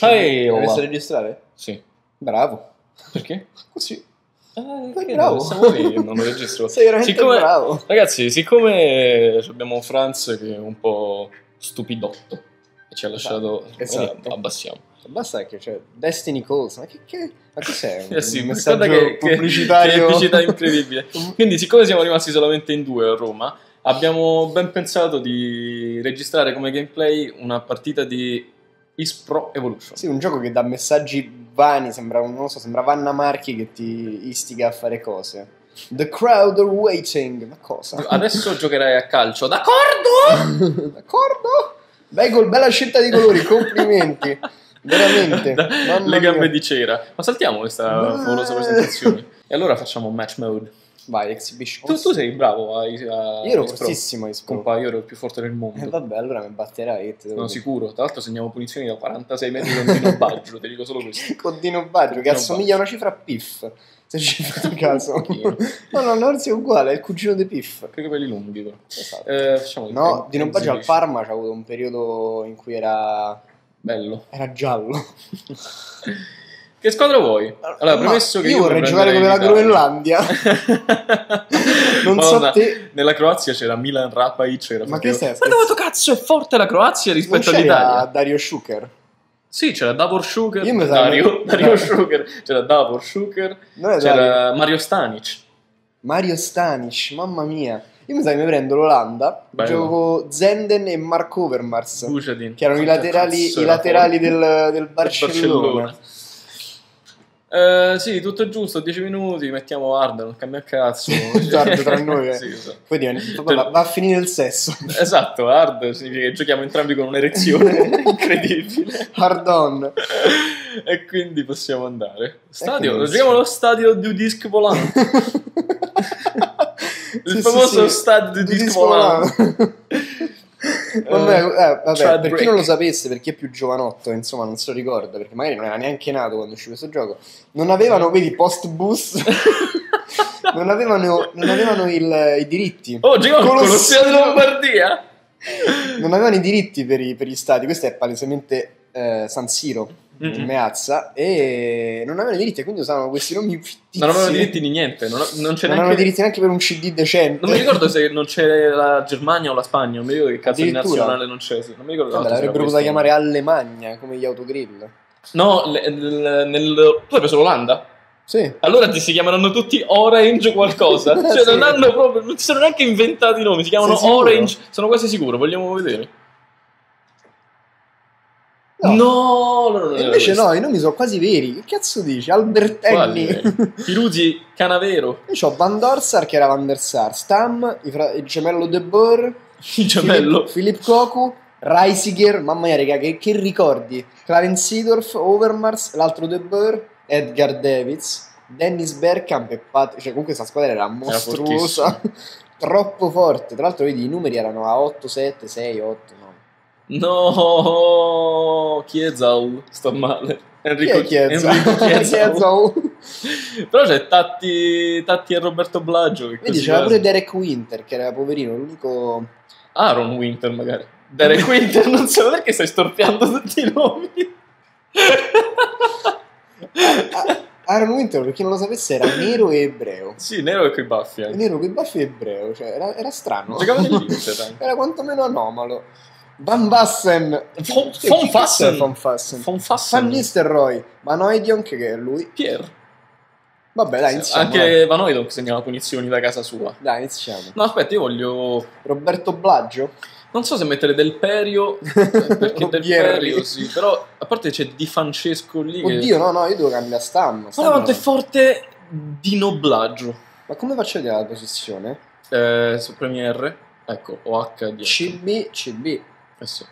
Hai messo a registrare? Sì. Bravo. Perché? Così. Ah, Sei che bravo. Lì, non lo registro. Sei veramente Siccome- bravo. Ragazzi, siccome abbiamo Franz che è un po' stupidotto e ci ha lasciato... Esatto. eh, abbassiamo. Basta che c'è Destiny Calls. Ma che, che ma cos'è? Eh sì, un messaggio che, che- pubblicitario. che pubblicità incredibile. Quindi, siccome siamo rimasti solamente in due a Roma, abbiamo ben pensato di registrare come gameplay una partita di Is Pro Evolution. Sì, un gioco che dà messaggi vani, sembra, non lo so, sembra Vanna Marchi che ti istiga a fare cose. The crowd are waiting. Ma cosa? Adesso giocherai a calcio, d'accordo? D'accordo? Bei gol, bella scelta di colori, complimenti. Veramente. Mamma le gambe mia. di cera. Ma saltiamo questa favolosa presentazione. E allora facciamo match mode. Vai, exhibition. Tu, tu sei bravo a, a Io ero fortissimo a. Compa, io ero il più forte del mondo. Eh, vabbè, allora mi batterai. Sono dico. sicuro. Tra l'altro segniamo punizioni da 46 metri con Dino Baggio, ti dico solo questo. Con Dino Baggio, che assomiglia a una cifra a Piff. Se ci fate caso. No, no, non è uguale, è il cugino di Piff. Che capelli lunghi però. Esatto. Eh, facciamo il No, Dino Baggio al. Parma c'ha avuto un periodo in cui era, Bello. era giallo. Che squadra vuoi? Allora, Ma premesso che io io, vorrei giocare come la Groenlandia. Non so Madonna, te. Nella Croazia c'era Milan Rapajic. Era Ma che stai Guarda quanto cazzo è forte la Croazia Non rispetto c'era all'Italia. Dario Schuker. Sì, c'era Davor Schuker. Io mi sa- Dario, Dario. Schuker. C'era Davor Schuker. Non C'era Dario. Mario Stanic. Mario Stanic, mamma mia. Io mi sa che mi prendo l'Olanda, Bello. gioco Zenden e Mark Overmars, Bucedin. che erano i laterali, i era laterali del, del Barcellona. Eh, sì, tutto giusto, 10 minuti, mettiamo hard, non cambia cazzo. Hard tra noi, eh. Sì, esatto. Poi diventa- va, va a finire il sesso. Esatto, hard significa che giochiamo entrambi con un'erezione incredibile. Hard on. e quindi possiamo andare. Stadio, giochiamo allo stadio di disc volante. Il Sì, famoso sì, stadio di disc volante. Vabbè, eh, vabbè, Trad per break. chi non lo sapesse, per chi è più giovanotto, insomma, non se lo ricorda, perché magari non era neanche nato quando uscì questo gioco, non avevano, vedi, post bus, non avevano, non avevano il- i diritti. Oh, al Colosseo. Di Lombardia. Non avevano i diritti per, i- per gli stadi, questo è palesemente eh, San Siro, Mhm. in Meazza, e non avevano diritti, quindi usavano questi nomi fittizi. Non avevano diritti di niente, non, non Non avevano diritti neanche per un CD decente. Non mi ricordo se non c'è la Germania o la Spagna, non mi ricordo che cazzo di nazionale non c'è. sì, Non mi ricordo Vabbè, l'avrebbero potuta chiamare Allemagna, come gli autogrill. No, le- nel, nel- tu hai preso l'Olanda? Sì. Allora ti si chiameranno tutti Orange qualcosa. Cioè, Sì. non hanno proprio. Non si sono neanche inventati i nomi. Si chiamano? Orange. Sono quasi sicuro. Vogliamo vedere. No. No, E era invece no, i nomi sono quasi veri. Che cazzo dici? Albertelli. Piruzzi Canavero. Io ho Van Dorsar che era Van der Sar, Stam, fra- il gemello De Boer, Il gemello. Philip Koku, Reisiger, mamma mia raga, che, che ricordi? Clarence Seedorf, Overmars, l'altro De Boer, Edgar Davids, Dennis Bergkamp e Pat... Cioè comunque questa squadra era mostruosa, troppo forte. Tra l'altro vedi i numeri erano a 8, 7, 6, 8, 9. No, Chiezal. Sto male. Enrico Chi? Enrico Chiezal. Però c'è Tatti, Tatti e Roberto Blaggio. Che Vedi così c'era pure Derek Winter che era poverino, l'unico... Aaron Winter magari. Derek Winter, non so perché stai storpiando tutti i nomi. Ah, Aaron Winter, per chi non lo sapesse, era nero e ebreo. sì, nero e coi baffi anche. Nero con i baffi e ebreo, cioè era, era strano. Giocava nell'Inter. Era quantomeno anomalo. Van Bassen. Von- Che- Von Fassen. è Von Fassen. Von Van Fassen. Nistelrooy. Van Oydionk che è lui. Pier. Vabbè, dai, iniziamo. Anche Van Oydonk segnava punizioni da casa sua. Dai, iniziamo. No, aspetta, io voglio... Roberto Blaggio. Non so se mettere Del Perio, perché Del. Perio sì, però a parte c'è Di Francesco lì che... Oddio, no, no, io devo cambiare stam. Stam Guarda quanto è forte Dino Blaggio. Ma come faccio a vedere la posizione? Eh, su Premiere, ecco, OH di CB, CB. Eh sì.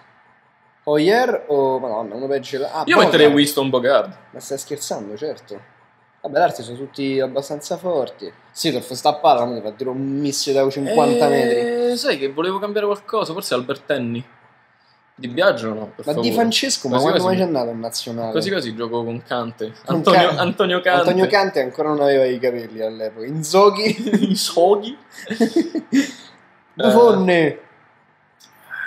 Oyer o... Madonna, uno peggio... Ah, Io Bogart. metterei Winston Bogard. Ma stai scherzando, certo. Vabbè, l'arte sono tutti abbastanza forti. Sidorf sta a palla, ma ti fa dire un mischio da 50 Eh, metri. Sai che volevo cambiare qualcosa, forse Albertenni. Di Biagio no, per Ma favore. Di Francesco, ma Quasi quando mai c'è andato in nazionale? Quasi quasi gioco con Cante. Con Antonio, Can- Antonio Cante. Antonio Cante ancora non aveva i capelli all'epoca. Inzoghi. I soghi. Buffone.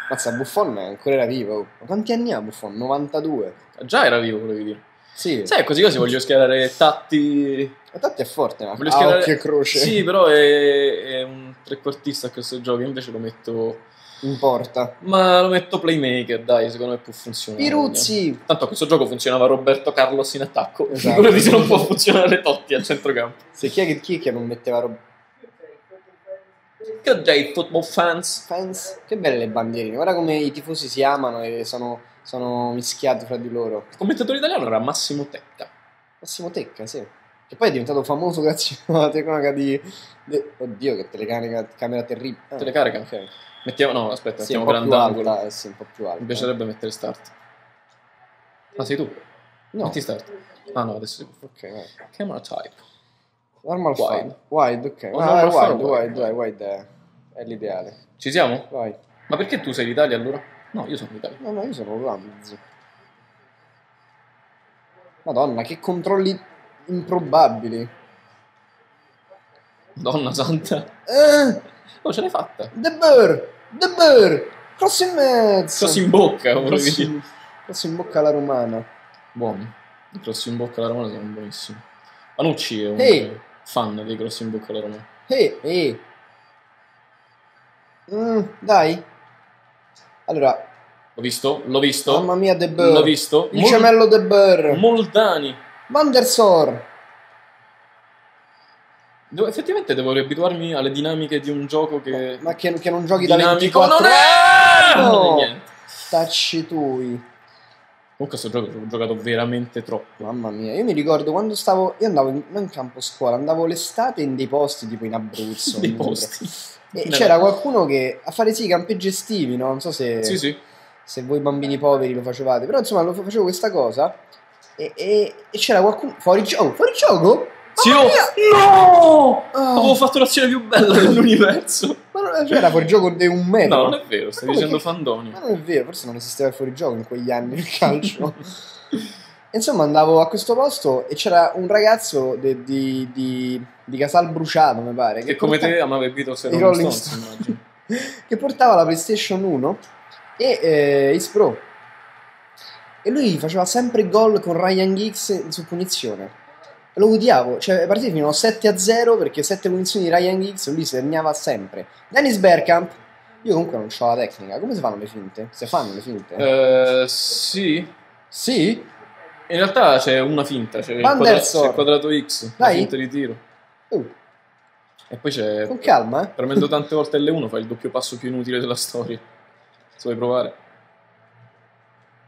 Mazza, Buffon ancora era vivo. Ma quanti anni ha Buffon? 92. Già era vivo, volevi dire. Sì. Sai, così così voglio schierare Tatti. Ma tanto è forte, ma Voglio schierare... occhio e croce. Sì, però è, è un trequartista a questo gioco. Invece lo metto. In porta. Ma lo metto playmaker, dai, secondo me può funzionare. Piruzzi! Tanto a questo gioco funzionava Roberto Carlos in attacco. Esatto. Figurati se non può funzionare Totti a centrocampo. Se chi è che, chi è che non metteva roba? Good day, football fans. Fans? Che belle le bandierine. Guarda come i tifosi si amano e sono, sono mischiati fra di loro. Il commentatore italiano era Massimo Tecca. Massimo Tecca, sì. Che poi è diventato famoso grazie alla telecamera di... di- Oddio, che telecamera camera terribile. Ah, Telecarica? ok. Mettiamo, no, aspetta, Sì, mettiamo grandangolo. alta, eh, sì, un po' più alta. Mi piacerebbe mettere start. Ah, sei tu? No. Metti start. Ah no, adesso. Ok, vai. Camera type. Normal Wide. Wide, ok. O Ah, normal wide, wide, wide. wide, è, è l'ideale. Ci siamo? Vai. Ma perché tu sei d'Italia allora? No, io sono d'Italia. No, no, io sono Ramz. Madonna, che controlli improbabili. Donna santa. Eh, Oh, ce l'hai fatta. The Burr! The Burr! Cross in mezzo! Cross in bocca, Cross in, cross in bocca alla romana. Buoni. I cross in bocca alla romana sono buonissimi. Manucci è un Ehi. fan dei cross in bocca alla romana. Ehi, ehi. Mm, dai. Allora, L'ho visto? L'ho visto? mamma mia, The Burr. L'ho visto? Il Mol- gemello The Burr. Moldani. Van der Sor. Devo- effettivamente devo riabituarmi alle dinamiche di un gioco che... Ma che, che non giochi da dinamico 24 non è! No. Non è niente. Tacci tui. Comunque sto gioco l'ho giocato veramente troppo. Mamma mia, io mi ricordo quando stavo. Io andavo in, non in campo scuola, andavo l'estate in dei posti tipo in Abruzzo. Dei in posti. E No. c'era qualcuno che a fare sì i campeggi estivi, no? Non so se, Sì, sì. se voi bambini poveri lo facevate, però insomma lo facevo questa cosa. E, e- e c'era qualcuno. Fuori gioco? Fuori gioco? Sì, oh! No! Ah. Avevo fatto l'azione più bella dell'universo. Ma non c'era fuori gioco di un metro. No, non è vero, stai dicendo che- Fandoni. Ma non è vero, forse non esisteva il fuorigioco in quegli anni nel calcio. Insomma, andavo a questo posto e c'era un ragazzo de- di, di, di Casal Bruciato, mi pare. Che come porta- te amava i Beatles e Rolling Stones, immagino. che portava la PlayStation 1 e eh, Ace Pro. E lui faceva sempre gol con Ryan Giggs su punizione. Lo odiavo, cioè le partite finivano 7 a 0 perché 7 punizioni di Ryan Giggs lui segnava sempre. Dennis Bergkamp, io comunque non ho la tecnica, come si fanno le finte? Si fanno le finte? Eh, sì. Sì? In realtà c'è una finta, c'è il, quadra- c'è il quadrato X, la Dai. finta di tiro. Uh, E poi c'è... con calma, eh. Premendo tante volte L1 fai il doppio passo più inutile della storia. Se vuoi provare.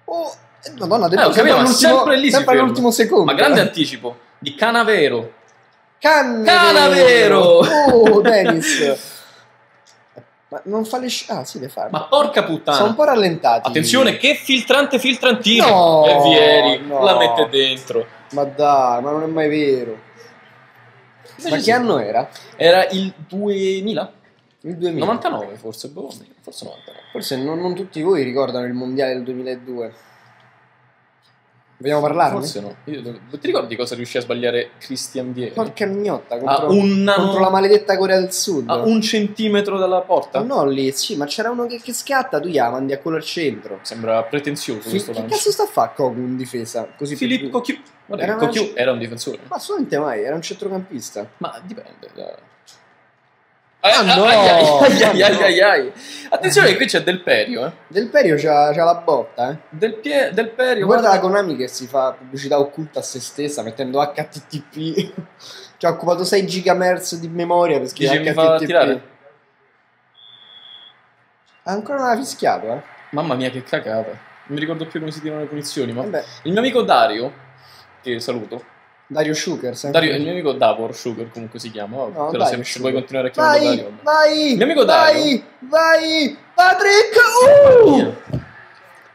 Oh, eh, madonna, ha Eh, capito, sempre lì sempre all'ultimo secondo. Ma grande eh. anticipo. Di Canavero. Cannavero! Canavero! Oh, Dennis! Ma non fa le... sci- Ah, sì, le fa. Ma porca Sono un puttana. po' rallentati. Attenzione, che filtrante filtrantino. No, e Vieri no. la mette dentro. Ma dai, ma non è mai vero. Ma che anno era? Era il 2000? Il 2000. 99 forse, boh, forse 99. Forse non, non tutti voi ricordano il mondiale del 2002. Vogliamo parlarne? Forse no. Io- ti ricordi cosa riuscì a sbagliare Christian Vieri? Porca mignotta, contro, un nano- contro la maledetta Corea del Sud. a un centimetro dalla porta? No, lì, sì, ma c'era uno che, che scatta, tu gli mandi a quello al centro. Sembra pretenzioso Fi- questo che lancio. cazzo sta a fare Kogu in difesa? Così Filippo Cocu. Guarda, Era che una- era un difensore. Ma assolutamente mai, era un centrocampista. Ma dipende. da- Ah, no! ai, ai, ai, ai. Attenzione qui c'è Del Perio, eh. Del Perio c'ha, c'ha la botta, eh. Del, pie, del Perio. Guarda la guarda- Konami che si fa pubblicità occulta a se stessa mettendo HTTP. Ci ha occupato 6 gigamerz di memoria per scrivere HTTP. tirare? Ancora non l'ha fischiato, eh. Mamma mia, che cagata. Non mi ricordo più come si tirano le punizioni, ma Vabbè, il mio amico Dario, che saluto, Dario Shukers. eh. Dario, il mio amico Davor Sugar comunque si chiama, vabbè, No, però se, se Sugar. vuoi continuare a chiamarlo Vai, Dario, vai, Il mio amico vai, Dario. vai, Patrick. Uh!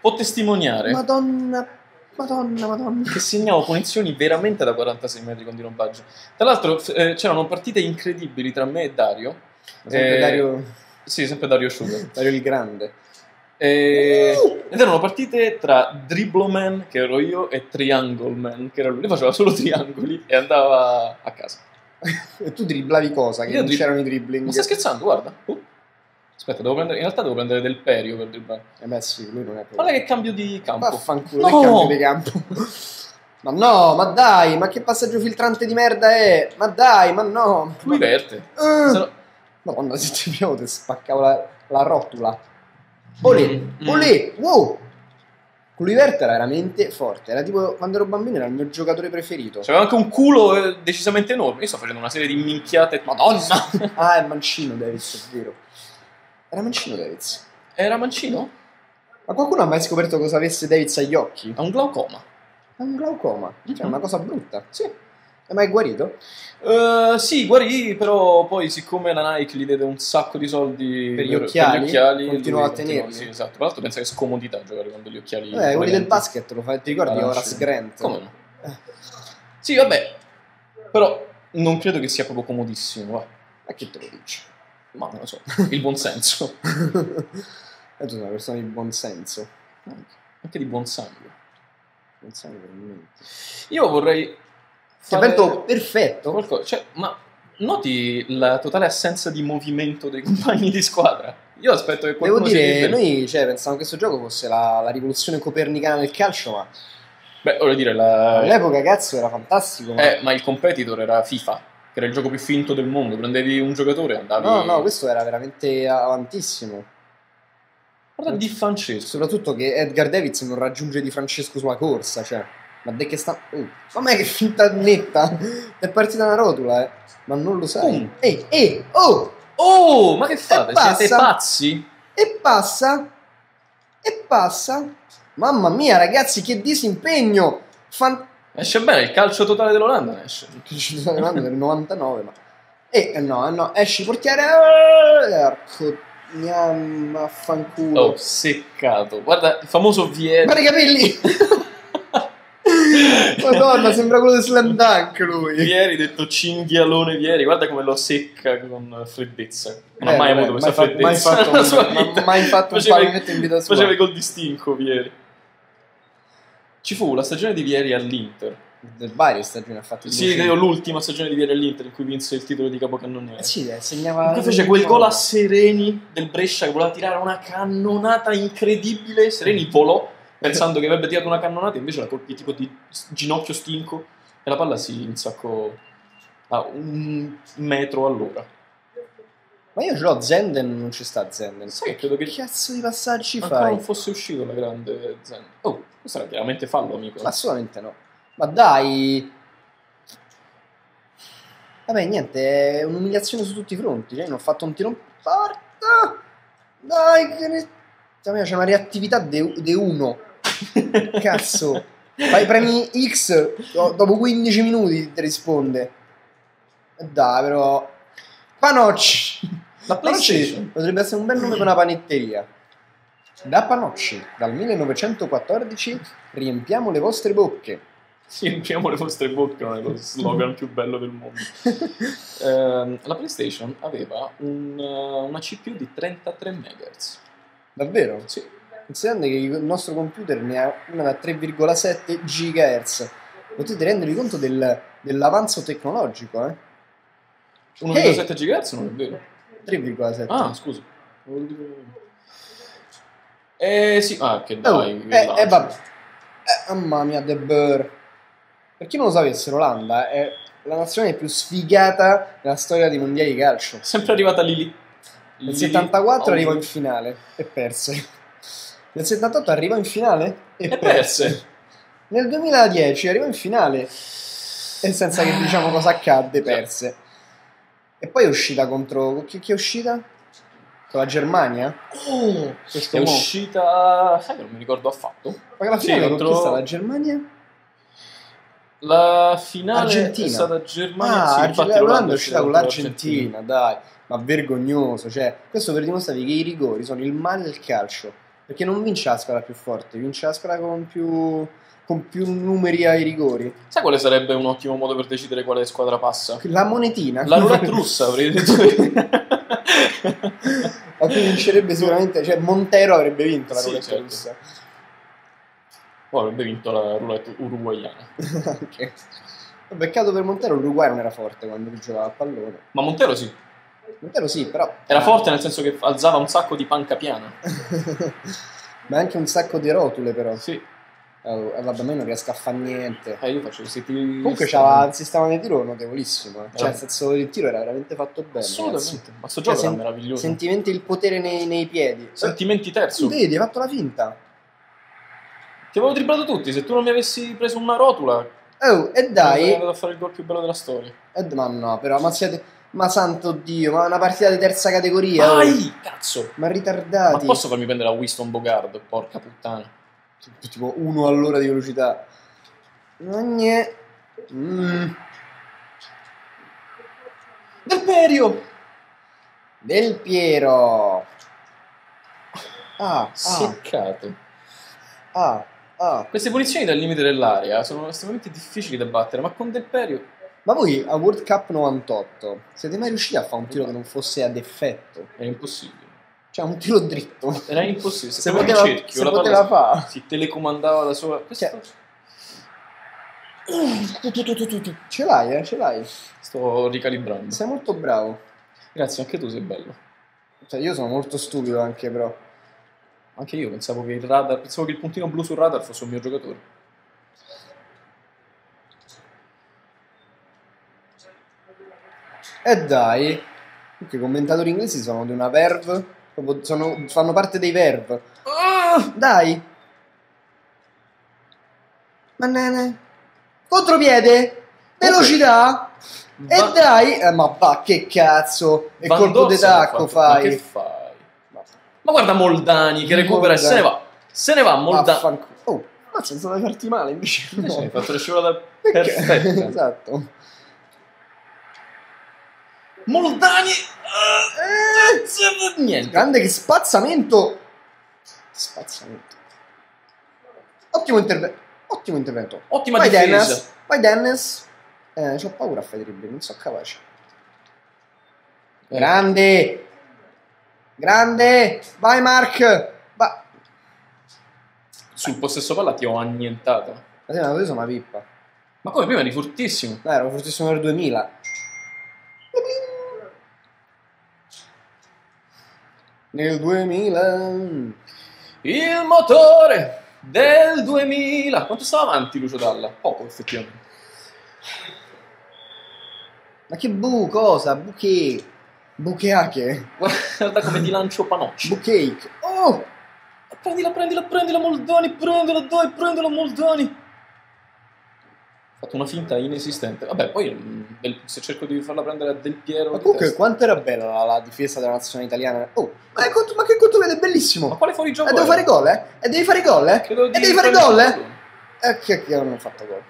Può testimoniare Madonna, madonna, madonna. che segnavo punizioni veramente da 46 metri con dirompaggio. Tra l'altro eh, c'erano partite incredibili tra me e Dario. Sempre Eh, Dario, Sì, sempre Dario Sugar. Dario il Grande. E... Ed erano partite tra Dribbleman, che ero io, e Triangle Man, che era lui. Lui faceva solo triangoli e andava a casa. E tu dribblavi cosa? Che Io non dri- c'erano i dribbling. Ma stai scherzando? Guarda. Uh. Aspetta, devo prendere, in realtà devo prendere del perio per dribbare. Eh beh sì, lui non è proprio... Guarda che cambio di campo. Vaffanculo, No! che cambio di campo. ma no, ma dai, ma che passaggio filtrante di merda è? Ma dai, ma no. Lui verte. Eh. Se no- Madonna, se ti ti spaccavo la, la rotula. Olè, Mm, olè, wow. Kluivert era veramente forte. Era tipo, quando ero bambino, era il mio giocatore preferito. C'aveva anche un culo eh, decisamente enorme. Io sto facendo una serie di minchiate. Madonna! Ah, è Mancino Davids, è vero. Era Mancino Davids. Era mancino? Ma qualcuno ha mai scoperto cosa avesse Davids agli occhi? Ha un glaucoma. È un glaucoma. Cioè, Mhm. una cosa brutta. Sì. È mai guarito? Eh, sì, guarì, però poi siccome la Nike gli diede un sacco di soldi Per gli occhiali, occhiali continuò lui a tenerli. Sì, esatto. Tra l'altro pensa che è scomodità giocare con degli occhiali. Eh, quelli del basket lo fai, ti ricordi Arancioni. Horace Grant? Come no? Eh. Sì, vabbè. Però non credo che sia proprio comodissimo, va. Ma chi te lo dice? Ma non lo so, il buon senso. e tu sei una persona di buon senso. Anche, anche di buon sangue. Non sai per niente. Io vorrei Ti avvento perfetto. qualcosa, cioè, ma noti la totale assenza di movimento dei compagni di squadra? Io aspetto che Devo qualcuno si dire, noi cioè, pensavamo che questo gioco fosse la, la rivoluzione copernicana del calcio, ma Beh, voglio dire, la... all'epoca cazzo era fantastico. Ma... Eh, ma il competitor era FIFA, che era il gioco più finto del mondo. Prendevi un giocatore e andavi... No, no, questo era veramente avantissimo. Guarda Di Francesco. Soprattutto che Edgar Davids non raggiunge Di Francesco sulla corsa, cioè. Ma de che sta. Mamma mia, che finta netta! È partita una rotula, eh. Ma non lo sai. Mm. Ehi, ehi, oh! Oh, ma che fate? passa. Siete pazzi? E passa. E passa. Mamma mia, ragazzi, che disimpegno! Fan... Esce bene, il calcio totale dell'Olanda esce. Ci sto arrivando del 99, ma. Eh, eh, no, eh, no, esci portiere. Arco. Gnam, affanculo. Oh, seccato. Guarda, il famoso Vieri. Guarda i capelli! Madonna, sembra quello di Slam Dunk lui. Vieri, detto cinghialone Vieri, guarda come lo secca con freddezza. Non ha Eh, mai vabbè, avuto questa mai fa- mai freddezza fatto un- vita. mai fatto un pallonetto in vita sua. Faceva i gol di stinco Vieri. Ci fu la stagione di Vieri all'Inter. Del varie stagioni ha fatto Sì, credo l'ultima stagione di Vieri all'Inter in cui vinse il titolo di capocannoniere. Eh sì, eh, segnava. Poi fece quel gol a Sereni del Brescia che voleva tirare una cannonata incredibile. Sereni volò pensando che avrebbe tirato una cannonata, invece la colpì tipo di ginocchio stinco e la palla si insaccò a un metro all'ora. Ma io ce l'ho Zenden, non ci sta Zenden. Sai, credo che Che cazzo di passaggi ancora fai? non fosse uscito la grande Zen. Oh, questo era chiaramente fallo, amico. Assolutamente no. Ma dai. Vabbè, niente, è un'umiliazione su tutti i fronti. Cioè, non ho fatto un tiro in porta. Dai, che ne... Cioè, C'è una reattività de, de uno. Cazzo. Fai premi X, do- dopo 15 minuti ti risponde. E Dai, però. Panocci. La PlayStation. potrebbe essere un bel nome per una panetteria. Da Panocci, dal 1914, riempiamo le vostre bocche. Riempiamo le vostre bocche, non è lo slogan più bello del mondo. Ehm, la PlayStation aveva un, una CPU di 33 MHz. Davvero? Sì. Considerando che il nostro computer ne ha una da 3,7 GHz, potete rendervi conto del- dell'avanzo tecnologico, eh? 1,7 GHz non è vero. 3,7. Ah, scusa. Eh sì, ah, che Oh, dai. che eh, eh, vabbè. Eh, mamma mia, De Boer. Per chi non lo sapesse, l'Olanda è la nazione più sfigata nella storia dei mondiali di calcio. Sempre arrivata Lili. Nel Lili- 74 Oh, arrivò in finale e perse. Nel 78 arrivò in finale e, E perse. Nel 2010 arrivò in finale e senza che diciamo cosa accadde, perse. E poi è uscita contro... Chi, chi è uscita? Con la Germania? Oh, Questo è mo. uscita. Sai che non mi ricordo affatto. Ma la Sì, finale contro- con chi sta la Germania? La finale Argentina. è stata Germania. Ah, sì, infatti l'Olanda è uscita con contro l'Argentina, dai. Ma vergognoso, cioè, questo per dimostrare che i rigori sono il male del calcio. Perché non vince la squadra più forte, vince la squadra con più, con più numeri ai rigori. Sai quale sarebbe un ottimo modo per decidere quale squadra passa? La monetina. La roulette russa, avrei detto. A cui vincerebbe sicuramente, cioè Montero avrebbe vinto la Sì, roulette certo. russa. Poi avrebbe vinto la roulette uruguayana. Anche. Peccato per Montero, l'Uruguay non era forte quando giocava a pallone. Ma Montero sì. Montero sì, però... Era forte nel senso che alzava un sacco di panca piana. Ma anche un sacco di rotule, però. Sì. Oh, eh, vabbè, ma io non riesco a fare niente. Eh, io faccio questi tiri. Comunque c'aveva un sistema di tiro notevolissimo. eh. Cioè, Eh. nel senso il tiro era veramente fatto bene. Assolutamente. Ma sto Cioè, gioco sen- era meraviglioso. Sentimenti il potere nei, nei piedi. Sentimenti terzo. Ti vedi, hai fatto la finta. avevo dribblato tutti. Se tu non mi avessi preso una rotula, Oh, e dai. andato a fare il gol più bello della storia. Eh, ma no, però, ma siete. Ma santo Dio, ma una partita di terza categoria. oh. Vai! Cazzo! Ma Ma ritardati. posso farmi prendere a Winston Bogard? Porca puttana. Tipo uno all'ora di velocità. Ogne. Mm. Del Perio! Del Piero. Ah, ah, Seccato. ah, ah. Queste punizioni dal limite dell'area sono estremamente difficili da battere, ma con Del Perio Ma voi a World Cup 98 siete mai riusciti a fare un tiro che non fosse ad effetto? è impossibile. Cioè un tiro dritto. Era impossibile. Se, Se poteva, il cerchio, se la poteva si- fare. si telecomandava da sola. Questo Cioè- Ce l'hai, eh, ce l'hai. sto ricalibrando. Sei molto bravo. Grazie, anche tu sei bello. Cioè, io sono molto stupido anche, però. Anche io pensavo che il radar, pensavo che il puntino blu sul radar fosse un mio giocatore. E dai. Perché i commentatori inglesi sono di una verve. sono- fanno parte dei verve. Ah! Dai. Ma nene. Contropiede. Velocità. E Va- dai. Eh, ma va, che cazzo. E Van colpo di tacco fatto- Ma che fai. fai? Ma guarda Moldani che recupera e Moldani. se ne va. Se ne va Moldani. Oh, ma senza farti male invece. Invece No. hai fatto le scivolata Perché? perfetta. esatto. Moldani! Ah, Niente. Grande che spazzamento. Spazzamento. Ottimo intervento. Ottimo intervento. Ottima Vai difesa. Dennis. Vai Dennis. Eh, c'ho paura a fare i dribbling, non so capace. Eh, Grande. Grande. Vai Mark. Va. Sul possesso palla ti ho annientato. Ma sei una pippa. Ma come prima eri fortissimo. No, ero fortissimo nel 2000. Nel 2000. Il motore del 2000. Quanto stava avanti Lucio Dalla? Poco, effettivamente. Ma che bu, cosa? Buche. Bucheache. Guarda come ti lancio panocci. Bucake. Oh! Prendila, prendila, prendila Moldani, prendila, dai, prendila Moldani. Fatto una finta inesistente. Vabbè, poi mm, del- se cerco di farla prendere a Del Piero... Ma comunque, testa. quanto era bella la, la difesa della nazionale italiana. Oh, ma, è cont- ma che conto vede, è Ma bellissimo. quale fuorigioco E devo era? fare gol, eh? E devi fare gol, eh? E devi fare gol, eh? Eh, che, che non ho fatto gol.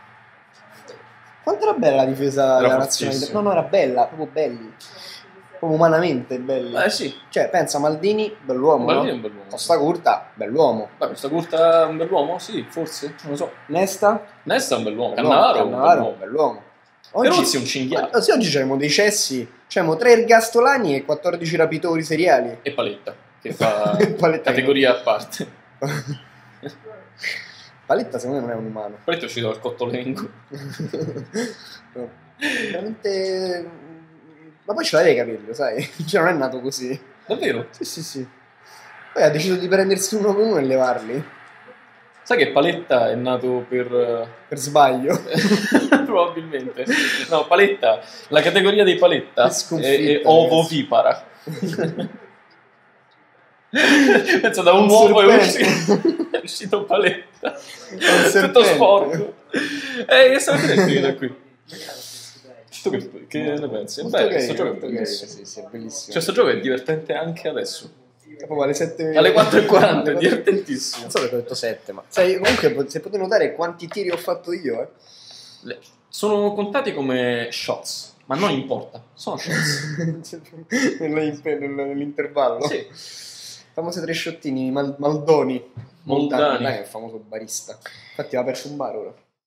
Quanto era bella la difesa della nazionale italiana? No, no, era bella, proprio belli. Proprio umanamente belli. Eh sì, Cioè, pensa, Maldini, bell'uomo, Maldini è no? un bell'uomo. Costa curta, bell'uomo. Beh, questa curta è un bell'uomo? Sì, forse, non lo so. Nesta, Nesta è un bell'uomo. bell'uomo. Cannavaro è un Cannavaro, bell'uomo. bell'uomo. Peruzzi è un cinghiale. Sì, oggi c'erano dei cessi, c'erano tre ergastolani e 14 rapitori seriali. E Paletta, che fa Paletta categoria a parte. Paletta secondo me non è un umano. Paletta è uscito dal Cottolengo. No. Veramente... Ma poi ce l'hai i capelli, lo sai? Cioè non è nato così. Davvero? Sì, sì, sì. Poi ha deciso di prendersi uno con uno e levarli. Sai che Paletta è nato per... eh, Per sbaglio. Probabilmente. No, Paletta, la categoria dei Paletta è, è ovovipara. Pensa da un uovo è uscito, è uscito Paletta. Tutto sporco. Eh, stavo vedendo io qui? Tu che, che ne pensi? Molto bello, carino, gioco è molto carino, sì, sì, è bellissimo. Cioè, sto gioco è divertente anche adesso. Proprio alle 7 Alle 4.40, è divertentissimo. Non so perché ho detto 7, ma... Sai, comunque, se potete notare quanti tiri ho fatto io, eh. Le- Sono contati come shots, ma non importa, sono shots. Nell'intervallo. Sì. Famose tre sciottini, Mal- Maldoni. Moldani. Dai, è il famoso barista. Infatti va perso un bar ora.